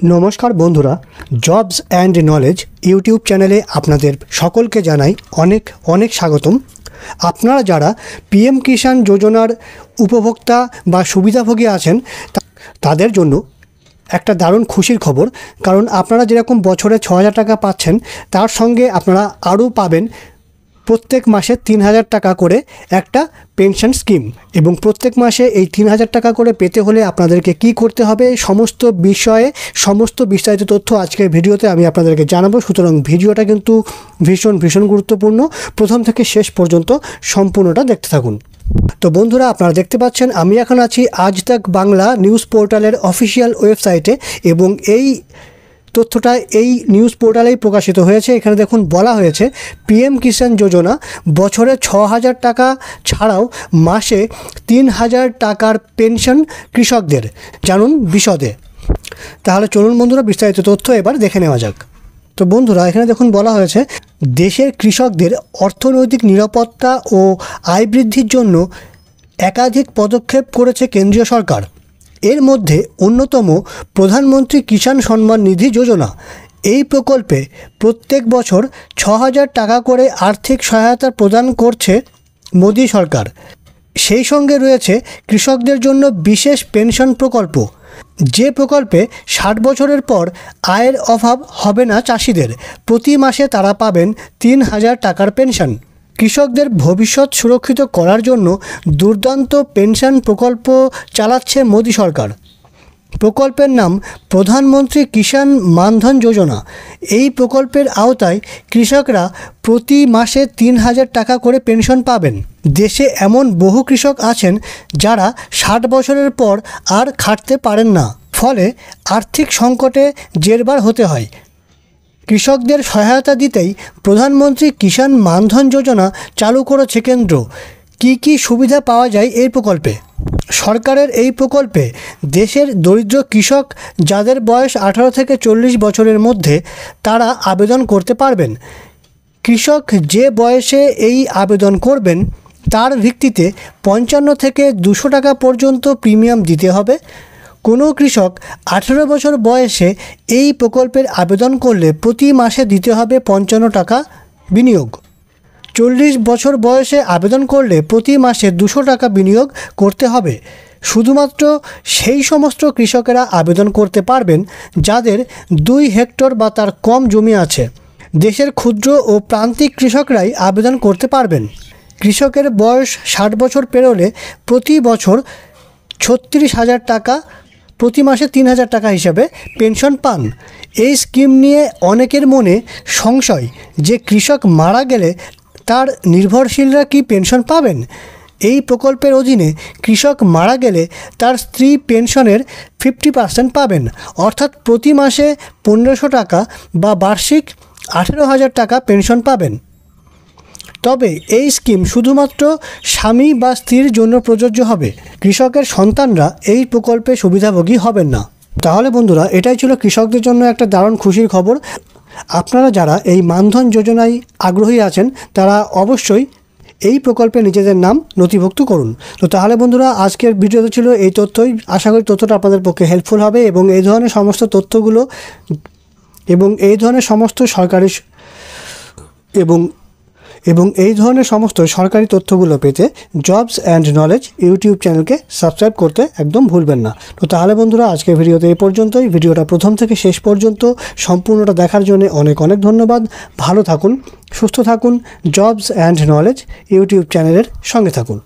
নমস্কার বন্ধুরা jobs and knowledge YouTube চ্যানেলে আপনাদের সকলকে জানাই অনেক অনেক স্বাগতম। আপনারা যারা পিএম কিষাণ যোজনার উপভোক্তা বা সুবিধাভোগী আছেন তাদের জন্য একটা দারুণ খুশির খবর। কারণ আপনারা যেরকম বছরে ছ হাজার টাকা পাচ্ছেন, তার সঙ্গে আপনারা আরও পাবেন প্রত্যেক মাসে তিন হাজার টাকা করে একটা পেনশন স্কিম এবং প্রত্যেক মাসে এই তিন হাজার টাকা করে পেতে হলে আপনাদেরকে কি করতে হবে? সমস্ত বিষয়ে, সমস্ত বিস্তারিত তথ্য আজকের ভিডিওতে আমি আপনাদেরকে জানাব। সুতরাং ভিডিওটা কিন্তু ভীষণ ভীষণ গুরুত্বপূর্ণ। প্রথম থেকে শেষ পর্যন্ত সম্পূর্ণটা দেখতে থাকুন। তো বন্ধুরা, আপনারা দেখতে পাচ্ছেন, আমি এখন আছি আজ তাক বাংলা নিউজ পোর্টালের অফিসিয়াল ওয়েবসাইটে এবং এই তথ্যটা এই নিউজ পোর্টালেই প্রকাশিত হয়েছে। এখানে দেখুন, বলা হয়েছে, পিএম কিষাণ যোজনা বছরে ছ হাজার টাকা ছাড়াও মাসে তিন হাজার টাকার পেনশন কৃষকদের। জানুন বিশদে। তাহলে চলুন বন্ধুরা, বিস্তারিত তথ্য এবার দেখে নেওয়া যাক। তো বন্ধুরা, এখানে দেখুন, বলা হয়েছে, দেশের কৃষকদের অর্থনৈতিক নিরাপত্তা ও আয় বৃদ্ধির জন্য একাধিক পদক্ষেপ করেছে কেন্দ্রীয় সরকার। এর মধ্যে অন্যতম প্রধানমন্ত্রী কিষাণ সম্মান নিধি যোজনা। এই প্রকল্পে প্রত্যেক বছর ছ হাজার টাকা করে আর্থিক সহায়তা প্রদান করছে মোদী সরকার। সেই সঙ্গে রয়েছে কৃষকদের জন্য বিশেষ পেনশন প্রকল্প। যে প্রকল্পে ষাট বছরের পর আয়ের অভাব হবে না চাষিদের, প্রতি মাসে তারা পাবেন তিন হাজার টাকার পেনশন। কৃষকদের ভবিষ্যৎ সুরক্ষিত করার জন্য দুর্দান্ত পেনশন প্রকল্প চালাচ্ছে মোদী সরকার। প্রকল্পের নাম প্রধানমন্ত্রী কিষাণ মানধন যোজনা। এই প্রকল্পের আওতায় কৃষকরা প্রতি মাসে তিন হাজার টাকা করে পেনশন পাবেন। দেশে এমন বহু কৃষক আছেন যারা ষাট বছরের পর আর খাটতে পারেন না। ফলে আর্থিক সংকটে জেরবার হতে হয়। কৃষকদের সহায়তা দিতেই প্রধানমন্ত্রী কিষাণ মানধন যোজনা চালু করেছে কেন্দ্র। কি কি সুবিধা পাওয়া যায় এই প্রকল্পে? সরকারের এই প্রকল্পে দেশের দরিদ্র কৃষক যাদের বয়স আঠারো থেকে চল্লিশ বছরের মধ্যে তারা আবেদন করতে পারবেন। কৃষক যে বয়সে এই আবেদন করবেন, তার ভিত্তিতে পঞ্চান্ন থেকে দুশো টাকা পর্যন্ত প্রিমিয়াম দিতে হবে। কোনো কৃষক আঠেরো বছর বয়সে এই প্রকল্পের আবেদন করলে প্রতি মাসে দিতে হবে পঞ্চান্ন টাকা বিনিয়োগ। চল্লিশ বছর বয়সে আবেদন করলে প্রতি মাসে দুশো টাকা বিনিয়োগ করতে হবে। শুধুমাত্র সেই সমস্ত কৃষকেরা আবেদন করতে পারবেন যাদের দুই হেক্টর বা তার কম জমি আছে। দেশের ক্ষুদ্র ও প্রান্তিক কৃষকরাই আবেদন করতে পারবেন। কৃষকের বয়স ষাট বছর পেরোলে প্রতি বছর ছত্রিশ হাজার টাকা প্রতি মাসে তিন হাজার টাকা হিসাবে পেনশন পান। এই স্কিম নিয়ে অনেকের মনে সংশয় যে কৃষক মারা গেলে তার নির্ভরশীলরা কি পেনশন পাবেন? এই প্রকল্পের অধীনে কৃষক মারা গেলে তার স্ত্রী পেনশনের ফিফটি পার্সেন্ট পাবেন। অর্থাৎ প্রতি মাসে পনেরোশো টাকা বা বার্ষিক আঠেরো হাজার টাকা পেনশন পাবেন। তবে এই স্কিম শুধুমাত্র স্বামী বা স্ত্রীর জন্য প্রযোজ্য হবে। কৃষকের সন্তানরা এই প্রকল্পে সুবিধাভোগী হবেন না। তাহলে বন্ধুরা, এটাই ছিল কৃষকদের জন্য একটা দারুণ খুশির খবর। আপনারা যারা এই মানধন যোজনায় আগ্রহী আছেন, তারা অবশ্যই এই প্রকল্পে নিজেদের নাম নথিভুক্ত করুন। তো তাহলে বন্ধুরা, আজকের ভিডিওতে ছিল এই তথ্যই। আশা করি তথ্যটা আপনাদের পক্ষে হেল্পফুল হবে এবং এই ধরনের সমস্ত তথ্যগুলো এবং এই ধরনের সমস্ত সরকারি এবং এবং এই ধরনের সমস্ত সরকারি তথ্যগুলো পেতে জবস অ্যান্ড নলেজ ইউটিউব চ্যানেলকে সাবস্ক্রাইব করতে একদম ভুলবেন না। তো তাহলে বন্ধুরা, আজকের ভিডিওতে এই পর্যন্তই। ভিডিওটা প্রথম থেকে শেষ পর্যন্ত সম্পূর্ণটা দেখার জন্য অনেক অনেক ধন্যবাদ। ভালো থাকুন, সুস্থ থাকুন। জবস অ্যান্ড নলেজ ইউটিউব চ্যানেলের সঙ্গে থাকুন।